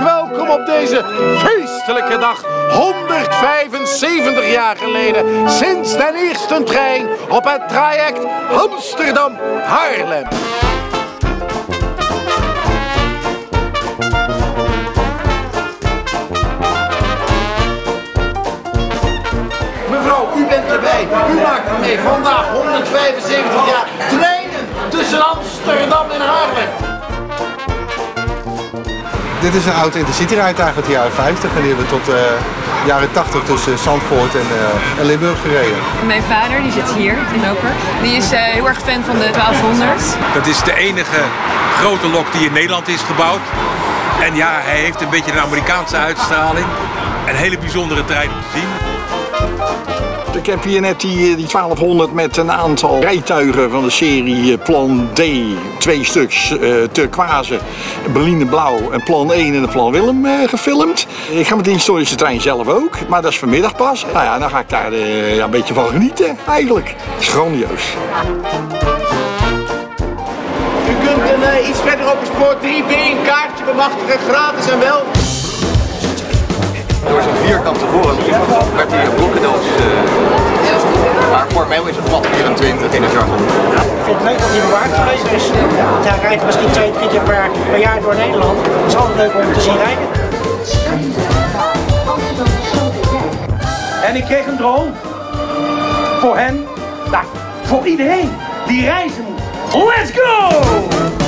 op deze feestelijke dag, 175 jaar geleden, sinds de eerste trein op het traject Amsterdam-Haarlem. Mevrouw, u bent erbij. U maakt ermee vandaag 175 jaar Dit is een oud intercity-rijtuig uit de jaren 50 en die hebben we tot de jaren 80 tussen Zandvoort en, eh, en Limburg gereden. Mijn vader, die zit hier in Loper. Die is eh, heel erg fan van de 1200. Dat is de enige grote lok die in Nederland is gebouwd. En ja, hij heeft een beetje een Amerikaanse uitstraling. Een hele bijzondere trein om te zien. Ik heb hier net die, die 1200 met een aantal rijtuigen van de serie eh, Plan D. Twee stuks, uh, turquoise, Berliner Blauw en Plan 1 en de Plan Willem uh, gefilmd. Ik ga met de historische trein zelf ook, maar dat is vanmiddag pas. Nou ja, dan ga ik daar uh, een beetje van genieten eigenlijk. Het is grandioos. U kunt een, iets verder op spoor 3B een kaartje bemachtigen, gratis en wel. Door zijn vierkante vorm werd hij een blokkendoos. Is het pad 24 in het jargon. Ik vind het leuk dat hij bewaard geweest is. Want hij rijdt misschien twee, drie keer per, per jaar door Nederland. Het is altijd leuk om te zien rijden. En ik kreeg een droom. Voor hen, nou, voor iedereen die reizen moet. Let's go!